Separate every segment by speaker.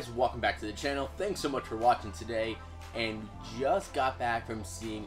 Speaker 1: guys, welcome back to the channel. Thanks so much for watching today. And just got back from seeing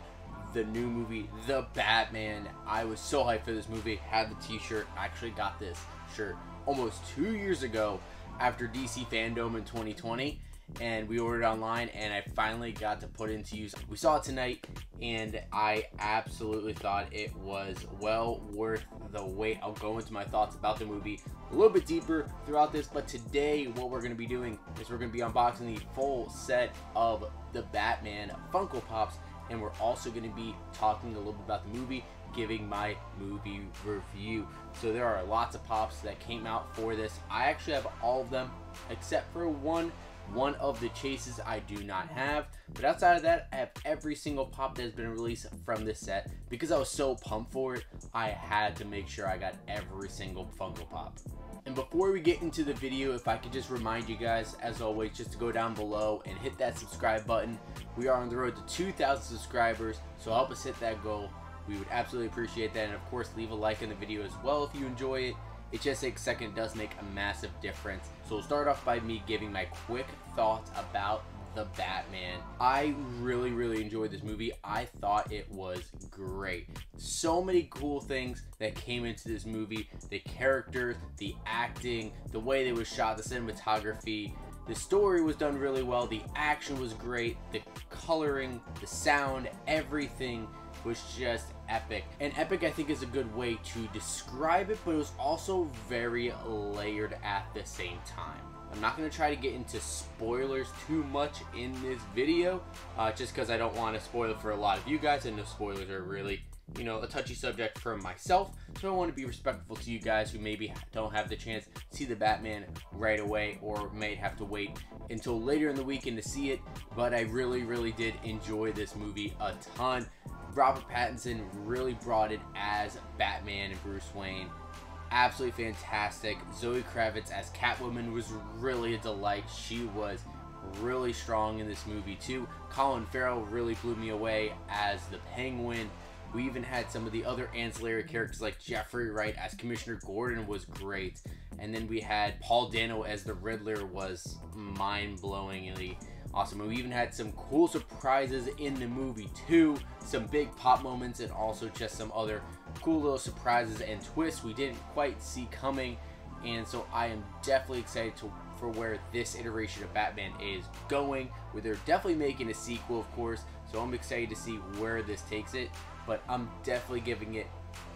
Speaker 1: the new movie, The Batman. I was so hyped for this movie. Had the t-shirt. Actually got this shirt almost two years ago after DC Fandom in 2020 and we ordered online and I finally got to put into use. We saw it tonight and I absolutely thought it was well worth the wait. I'll go into my thoughts about the movie a little bit deeper throughout this, but today what we're going to be doing is we're going to be unboxing the full set of the Batman Funko Pops and we're also going to be talking a little bit about the movie giving my movie review. So there are lots of pops that came out for this. I actually have all of them except for one one of the chases I do not have, but outside of that, I have every single pop that has been released from this set. Because I was so pumped for it, I had to make sure I got every single Funko Pop. And before we get into the video, if I could just remind you guys, as always, just to go down below and hit that subscribe button. We are on the road to 2,000 subscribers, so help us hit that goal. We would absolutely appreciate that. And of course, leave a like in the video as well if you enjoy it. It just does make a massive difference. So we'll start off by me giving my quick thoughts about the Batman. I really, really enjoyed this movie. I thought it was great. So many cool things that came into this movie. The characters, the acting, the way they was shot, the cinematography. The story was done really well. The action was great. The coloring, the sound, everything was just epic. And epic, I think, is a good way to describe it, but it was also very layered at the same time. I'm not going to try to get into spoilers too much in this video, uh, just because I don't want to spoil it for a lot of you guys, and the spoilers are really, you know, a touchy subject for myself, so I want to be respectful to you guys who maybe don't have the chance to see the Batman right away, or may have to wait until later in the weekend to see it, but I really, really did enjoy this movie a ton. Robert Pattinson really brought it as Batman and Bruce Wayne. Absolutely fantastic. Zoe Kravitz as Catwoman was really a delight. She was really strong in this movie too. Colin Farrell really blew me away as the Penguin. We even had some of the other ancillary characters like Jeffrey Wright as Commissioner Gordon was great. And then we had Paul Dano as the Riddler was mind-blowingly awesome. And we even had some cool surprises in the movie too. Some big pop moments and also just some other cool little surprises and twists we didn't quite see coming. And so I am definitely excited to, for where this iteration of Batman is going. Where they're definitely making a sequel, of course. So I'm excited to see where this takes it. But I'm definitely giving it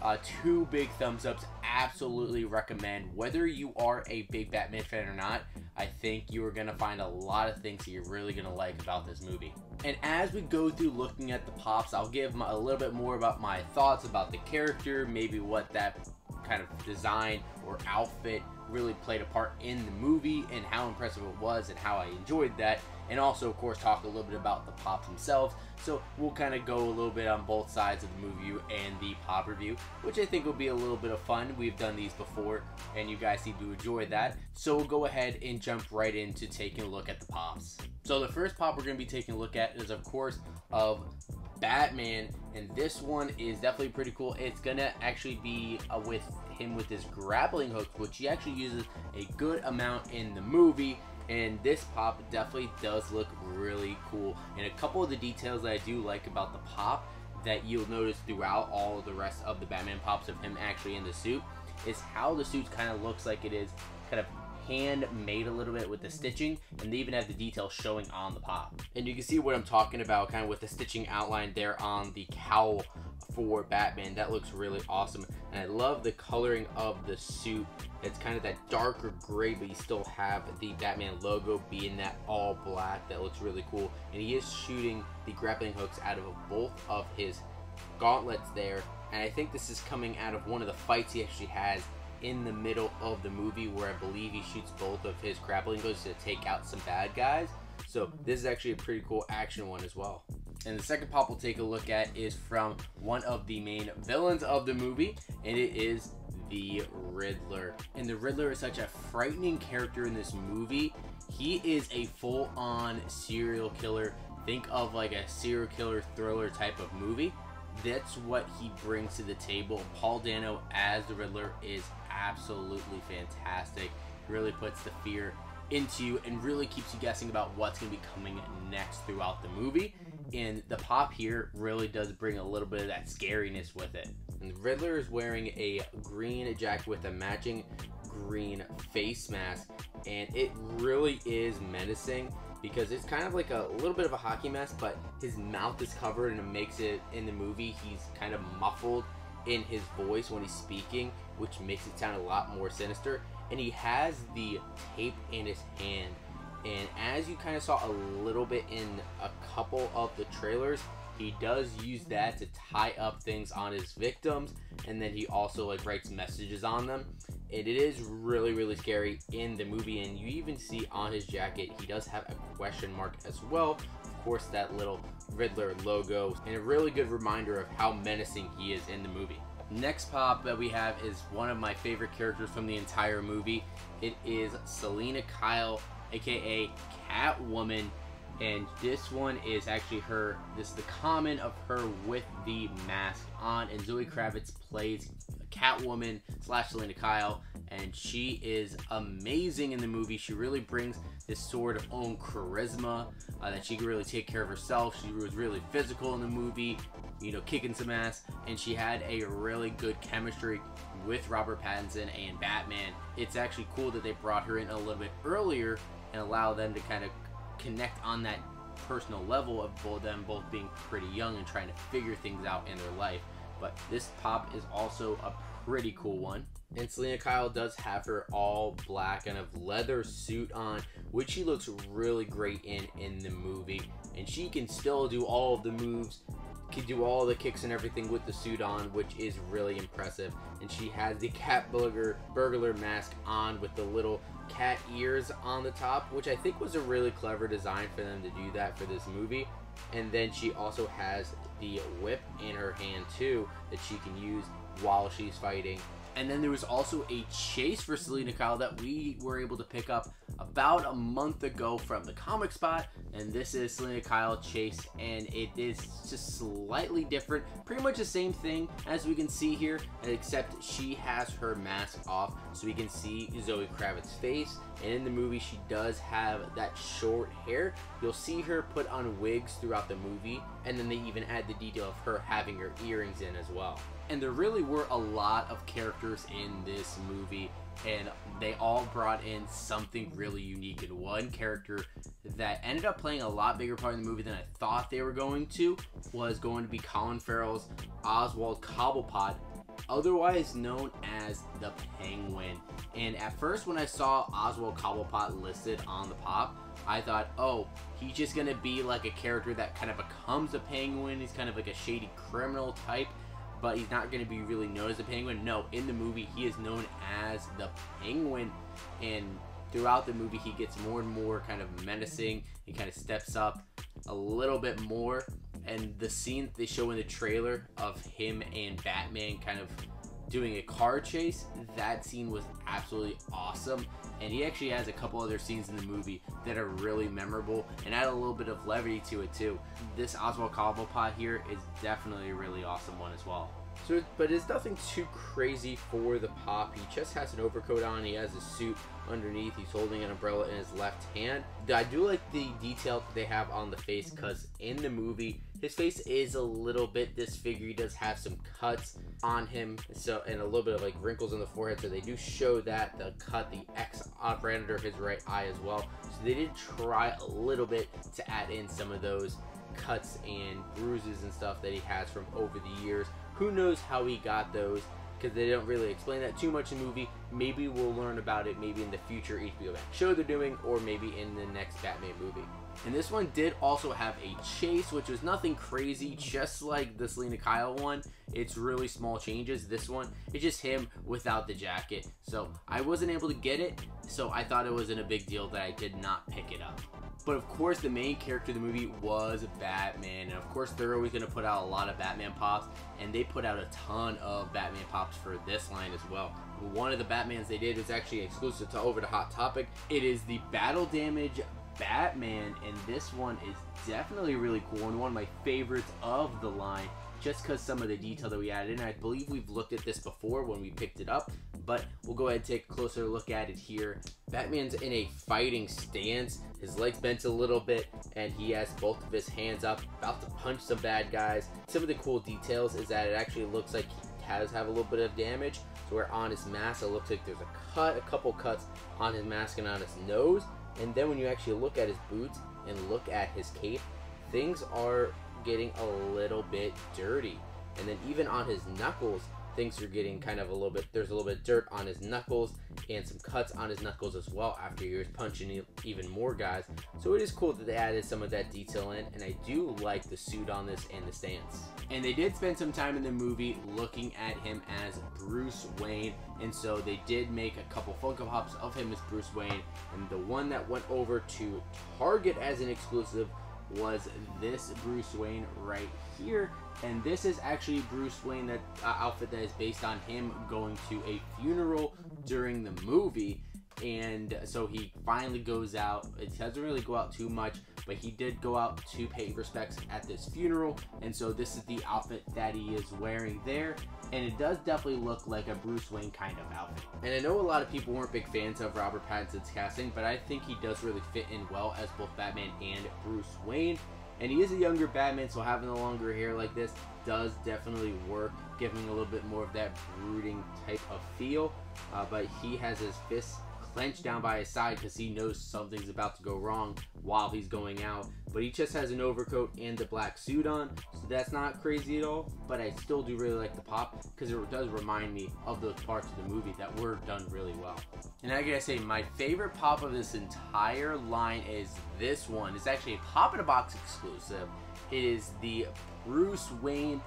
Speaker 1: uh, two big thumbs ups. Absolutely recommend. Whether you are a big Batman fan or not, I think you are going to find a lot of things that you're really going to like about this movie. And as we go through looking at the pops, I'll give my, a little bit more about my thoughts about the character, maybe what that kind of design or outfit really played a part in the movie and how impressive it was and how I enjoyed that. And also, of course, talk a little bit about the pops themselves. So we'll kind of go a little bit on both sides of the movie and the pop review, which I think will be a little bit of fun. We've done these before, and you guys seem to enjoy that. So we'll go ahead and jump right into taking a look at the pops. So the first pop we're going to be taking a look at is, of course, of Batman, and this one is definitely pretty cool. It's gonna actually be uh, with him with his grappling hook, which he actually uses a good amount in the movie. And this pop definitely does look really cool. And a couple of the details that I do like about the pop that you'll notice throughout all the rest of the Batman pops of him actually in the suit is how the suit kind of looks like it is kind of handmade a little bit with the stitching and they even have the details showing on the pop. And you can see what I'm talking about kind of with the stitching outline there on the cowl for Batman. That looks really awesome. And I love the coloring of the suit. It's kind of that darker gray, but you still have the Batman logo being that all black. That looks really cool. And he is shooting the grappling hooks out of both of his gauntlets there. And I think this is coming out of one of the fights he actually has in the middle of the movie where I believe he shoots both of his grappling hooks to take out some bad guys. So this is actually a pretty cool action one as well. And the second pop we'll take a look at is from one of the main villains of the movie, and it is the Riddler. And the Riddler is such a frightening character in this movie. He is a full-on serial killer. Think of like a serial killer thriller type of movie. That's what he brings to the table. Paul Dano as the Riddler is absolutely fantastic. Really puts the fear into you and really keeps you guessing about what's going to be coming next throughout the movie. And the pop here really does bring a little bit of that scariness with it. And the Riddler is wearing a green jacket with a matching green face mask, and it really is menacing because it's kind of like a little bit of a hockey mask, but his mouth is covered and it makes it in the movie he's kind of muffled in his voice when he's speaking, which makes it sound a lot more sinister. And he has the tape in his hand. And as you kind of saw a little bit in a couple of the trailers, he does use that to tie up things on his victims and then he also like writes messages on them. And it is really really scary in the movie and you even see on his jacket he does have a question mark as well. Of course that little riddler logo and a really good reminder of how menacing he is in the movie next pop that we have is one of my favorite characters from the entire movie. It is Selina kyle aka catwoman. And this one is actually her this is the common of her with the mask on. And zoe kravitz plays catwoman slash Selina kyle. And she is amazing in the movie. She really brings this sort of own charisma uh, that she could really take care of herself she was really physical in the movie you know kicking some ass and she had a really good chemistry with robert pattinson and batman it's actually cool that they brought her in a little bit earlier and allow them to kind of connect on that personal level of both them both being pretty young and trying to figure things out in their life. But this pop is also a pretty cool one. And Selina Kyle does have her all black kind of leather suit on, which she looks really great in in the movie. And she can still do all of the moves, can do all the kicks and everything with the suit on, which is really impressive. And she has the cat burglar burglar mask on with the little cat ears on the top, which I think was a really clever design for them to do that for this movie. And then she also has the whip in her hand too that she can use while she's fighting. And then there was also a chase for Selina Kyle that we were able to pick up about a month ago from the comic spot. And this is Selina Kyle Chase, and it is just slightly different. Pretty much the same thing as we can see here, except she has her mask off so we can see Zoe Kravitz's face. And in the movie, she does have that short hair. You'll see her put on wigs throughout the movie, and then they even add the detail of her having her earrings in as well. And there really were a lot of characters in this movie, and they all brought in something really unique. And one character that ended up playing a lot bigger part in the movie than I thought they were going to was going to be Colin Farrell's Oswald Cobblepot, otherwise known as the Penguin. And at first, when I saw Oswald Cobblepot listed on the pop, I thought, oh, he's just gonna be like a character that kind of becomes a penguin. He's kind of like a shady criminal type but he's not to be really known as the Penguin. No, in the movie, he is known as the Penguin, and throughout the movie, he gets more and more kind of menacing. He kind of steps up a little bit more, and the scene they show in the trailer of him and Batman kind of doing a car chase, that scene was absolutely awesome. And he actually has a couple other scenes in the movie that are really memorable and add a little bit of levity to it too. This Oswald Cobblepot here is definitely a really awesome one as well. So, but it's nothing too crazy for the pop. He just has an overcoat on. He has a suit underneath. He's holding an umbrella in his left hand. I do like the detail that they have on the face because in the movie, his face is a little bit disfigured. He does have some cuts on him, so and a little bit of like wrinkles on the forehead. So they do show that the cut, the X right under his right eye as well. So they did try a little bit to add in some of those cuts and bruises and stuff that he has from over the years. Who knows how he got those? Because they don't really explain that too much in the movie. Maybe we'll learn about it maybe in the future HBO Max show they're doing, or maybe in the next Batman movie. And this one did also have a chase, which was nothing crazy, just like the Selina Kyle one. It's really small changes. This one, it's just him without the jacket. So I wasn't able to get it, so I thought it wasn't a big deal that I did not pick it up. But of course, the main character of the movie was Batman. And of course, they're always going to put out a lot of Batman pops. And they put out a ton of Batman pops for this line as well. One of the Batmans they did was actually exclusive to Over the Hot Topic. It is the Battle Damage Batman, and this one is definitely really cool and one of my favorites of the line. just because some of the detail that we added in. I believe we've looked at this before when we picked it up, but we'll go ahead and take a closer look at it here. Batman's in a fighting stance, his legs bent a little bit, and he has both of his hands up, about to punch some bad guys. Some of the cool details is that it actually looks like he does have a little bit of damage, so where on his mask it looks like there's a cut, a couple cuts on his mask and on his nose, and then when you actually look at his boots and look at his cape, things are getting a little bit dirty. And then even on his knuckles, things are getting kind of a little bit, there's a little bit of dirt on his knuckles and some cuts on his knuckles as well after he was punching even more guys. So it is cool that they added some of that detail in, and I do like the suit on this and the stance. And they did spend some time in the movie looking at him as Bruce Wayne, and so they did make a couple Funko Pops of him as Bruce Wayne, and the one that went over to Target as an exclusive was this Bruce Wayne right here. And this is actually Bruce Wayne that uh, outfit that is based on him going to a funeral during the movie and so he finally goes out. It doesn't really go out too much, but he did go out to pay respects at this funeral, and so this is the outfit that he is wearing there, and it does definitely look like a Bruce Wayne kind of outfit. And I know a lot of people weren't big fans of Robert Pattinson's casting, but I think he does really fit in well as both Batman and Bruce Wayne. And he is a younger Batman, so having the longer hair like this does definitely work, giving a little bit more of that brooding type of feel. Uh, but he has his fists clenched down by his side because he knows something's about to go wrong while he's going out. But he just has an overcoat and a black suit on, so that's not crazy at all. But I still do really like the pop because it does remind me of those parts of the movie that were done really well. And I gotta say, my favorite pop of this entire line is this one. It's actually a pop in a box exclusive. It is the Bruce Wayne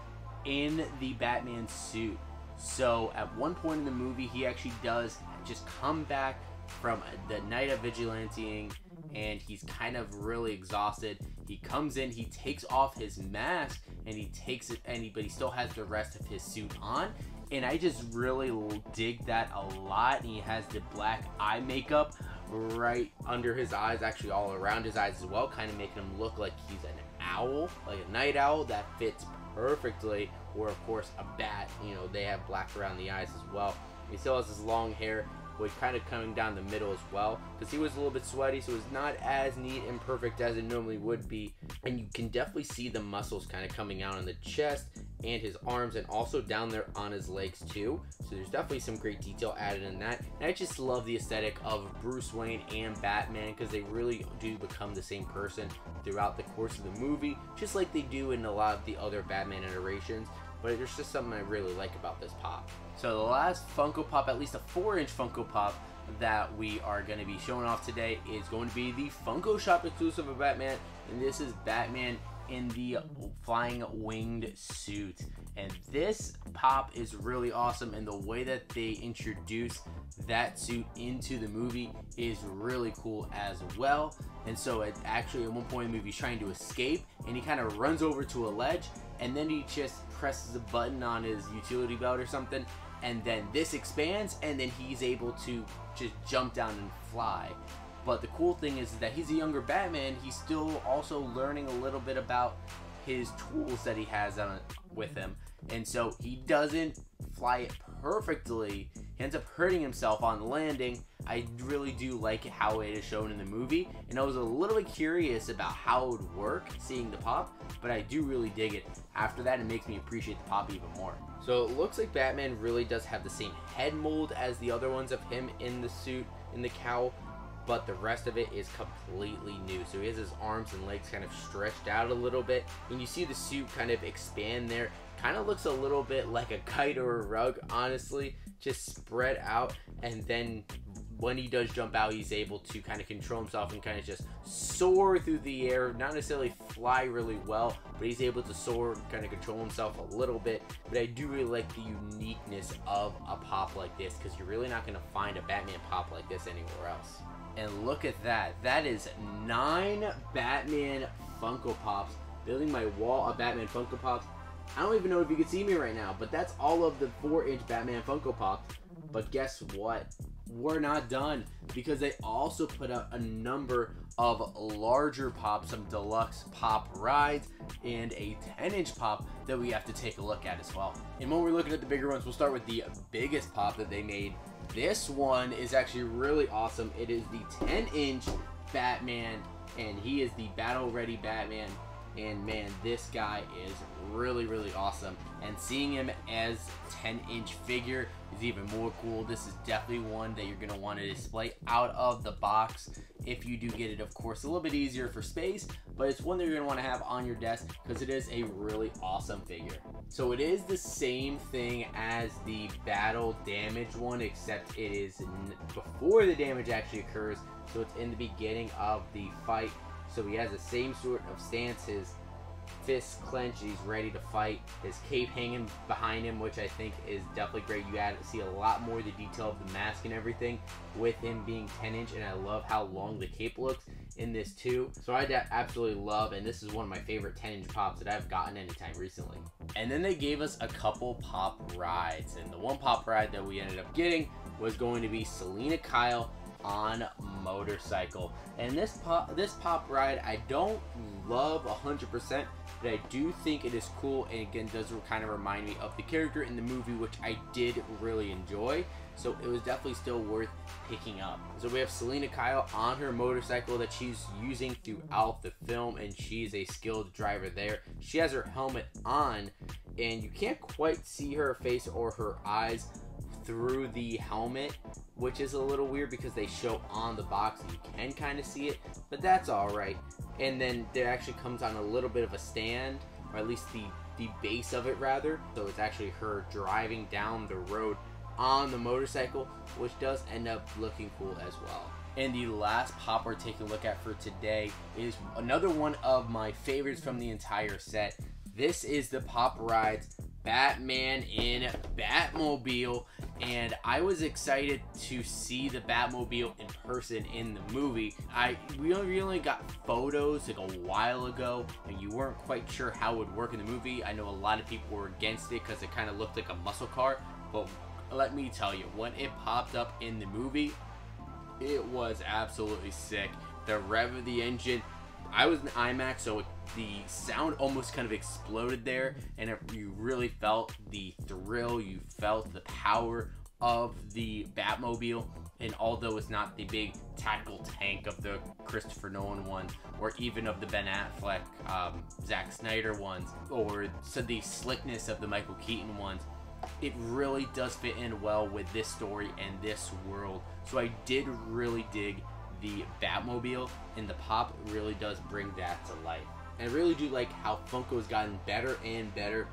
Speaker 1: in the Batman suit. So at one point in the movie, he actually does just come back from the night of vigilanteing and he's kind of really exhausted. He comes in, he takes off his mask and he takes it and he but he still has the rest of his suit on. And I just really dig that a lot. And he has the black eye makeup right under his eyes, actually all around his eyes as well, kind of making him look like he's an owl, like a night owl that fits perfectly. Or of course a bat, you know, they have black around the eyes as well. He still has his long hair was kind of coming down the middle as well because he was a little bit sweaty so it's not as neat and perfect as it normally would be. And you can definitely see the muscles kind of coming out on the chest and his arms and also down there on his legs too. So there's definitely some great detail added in that. And I just love the aesthetic of Bruce Wayne and Batman because they really do become the same person throughout the course of the movie just like they do in a lot of the other Batman iterations but there's just something I really like about this pop. So the last Funko Pop, at least a 4-inch Funko Pop that we are going to be showing off today is going to be the Funko Shop exclusive of Batman, and this is Batman in the flying winged suit. And this pop is really awesome, and the way that they introduce that suit into the movie is really cool as well. And so it actually at one point in the movie he's trying to escape and he kind of runs over to a ledge and then he just presses a button on his utility belt or something and then this expands and then he's able to just jump down and fly. But the cool thing is that he's a younger Batman, he's still also learning a little bit about his tools that he has on with him. And so he doesn't fly it perfectly. He ends up hurting himself on the landing. I really do like how it is shown in the movie, and I was a little bit curious about how it would work seeing the pop, but I do really dig it. After that, it makes me appreciate the pop even more. So it looks like Batman really does have the same head mold as the other ones of him in the suit, in the cowl, but the rest of it is completely new. So he has his arms and legs kind of stretched out a little bit, and you see the suit kind of expand there. Kind of looks a little bit like a kite or a rug, honestly, just spread out, and then when he does jump out, he's able to kind of control himself and kind of just soar through the air. Not necessarily fly really well, but he's able to soar, kind of control himself a little bit. But I do really like the uniqueness of a pop like this because you're really not going to find a Batman pop like this anywhere else. And look at that. That is nine Batman Funko Pops. Building my wall of Batman Funko Pops. I don't even know if you can see me right now, but that's all of the 4-inch Batman Funko Pops. But guess what? We're not done because they also put out a number of larger pops, some deluxe pop rides, and a 10 inch pop that we have to take a look at as well. And when we're looking at the bigger ones, we'll start with the biggest pop that they made. This one is actually really awesome. It is the 10 inch Batman, and he is the battle ready Batman and man this guy is really really awesome. And seeing him as 10 inch figure is even more cool. This is definitely one that you're to want to display out of the box if you do get it of course. A little bit easier for space but it's one that you're want to have on your desk because it is a really awesome figure. So it is the same thing as the battle damage one except it is before the damage actually occurs. So it's in the beginning of the fight so he has the same sort of stance. His fists clenched. He's ready to fight. His cape hanging behind him, which I think is definitely great. You add see a lot more of the detail of the mask and everything with him being 10 inch. And I love how long the cape looks in this too. So I absolutely love, and this is one of my favorite 10 inch pops that I've gotten anytime recently. And then they gave us a couple pop rides. And the one pop ride that we ended up getting was going to be Selina Kyle on motorcycle. And this pop, this pop ride, I don't love 100%, but I do think it is cool. And again, does kind of remind me of the character in the movie, which I did really enjoy. So it was definitely still worth picking up. So we have Selina Kyle on her motorcycle that she's using throughout the film, and she's a skilled driver there. She has her helmet on, and you can't quite see her face or her eyes through the helmet, which is a little weird because they show on the box you can kind of see it, but that's alright. And then there actually comes on a little bit of a stand, or at least the, the base of it rather. So it's actually her driving down the road on the motorcycle, which does end up looking cool as well. And the last pop we're taking a look at for today is another one of my favorites from the entire set. This is the Pop Rides Batman in Batmobile, and I was excited to see the Batmobile in person in the movie. I we only, got photos like a while ago, and you weren't quite sure how it would work in the movie. I know a lot of people were against it because it kind of looked like a muscle car, but let me tell you, when it popped up in the movie, it was absolutely sick. The rev of the engine, I was in IMAX, so the sound almost kind of exploded there, and you really felt the thrill. You felt the power of the Batmobile. And although it's not the big tackle tank of the Christopher Nolan one, or even of the Ben Affleck, um, Zack Snyder ones, or so the slickness of the Michael Keaton ones, it really does fit in well with this story and this world. So I did really dig the Batmobile, and the pop really does bring that to life. And really do like how Funko has gotten better and better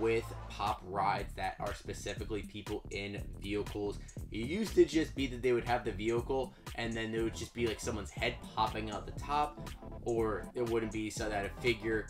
Speaker 1: with pop rides that are specifically people in vehicles. It used to just be that they would have the vehicle and then there would just be like someone's head popping out the top, or it wouldn't be so that a figure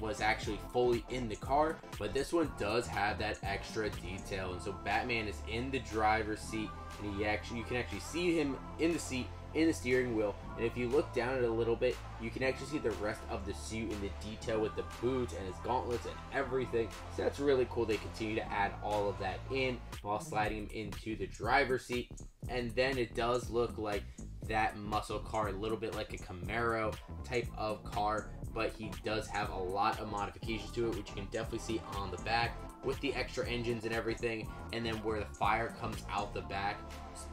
Speaker 1: was actually fully in the car, but this one does have that extra detail. And so Batman is in the driver's seat, and he actually you can actually see him in the seat in the steering wheel. And if you look down it a little bit, you can actually see the rest of the suit and the detail with the boots and his gauntlets and everything. So that's really cool. They continue to add all of that in while sliding him into the driver's seat. And then it does look like that muscle car, a little bit like a Camaro type of car, but he does have a lot of modifications to it, which you can definitely see on the back with the extra engines and everything. And then where the fire comes out the back,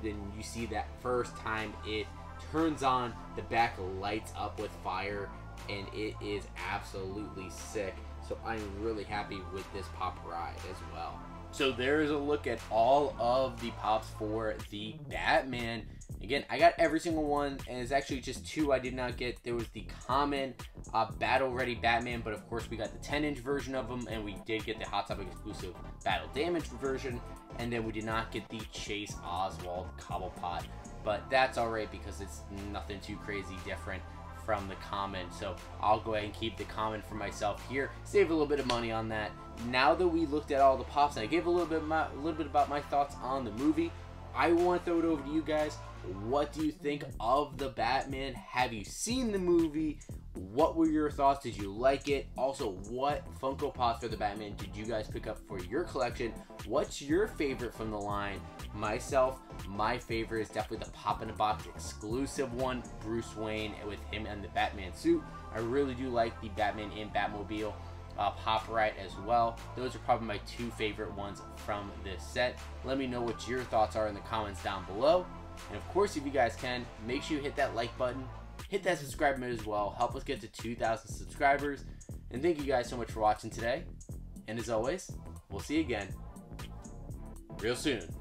Speaker 1: then you see that first time it turns on, the back lights up with fire, and it is absolutely sick. So I'm really happy with this pop ride as well. So there is a look at all of the pops for the Batman. Again, I got every single one, and it's actually just two I did not get. There was the common uh, Battle Ready Batman, but of course we got the 10-inch version of them, and we did get the Hot Topic exclusive Battle Damage version, and then we did not get the Chase Oswald Cobblepot. But that's alright because it's nothing too crazy different from the common. So I'll go ahead and keep the common for myself here. Save a little bit of money on that. Now that we looked at all the pops and I gave a little bit my, a little bit about my thoughts on the movie, I want to throw it over to you guys. What do you think of the Batman? Have you seen the movie? What were your thoughts? Did you like it? Also, what Funko Pops for the Batman did you guys pick up for your collection? What's your favorite from the line? Myself, my favorite is definitely the Pop in a Box exclusive one, Bruce Wayne with him and the Batman suit. I really do like the Batman in Batmobile uh, Pop Ride as well. Those are probably my two favorite ones from this set. Let me know what your thoughts are in the comments down below. And of course, if you guys can, make sure you hit that like button, hit that subscribe button as well. Help us get to 2,000 subscribers. And thank you guys so much for watching today. And as always, we'll see you again real soon.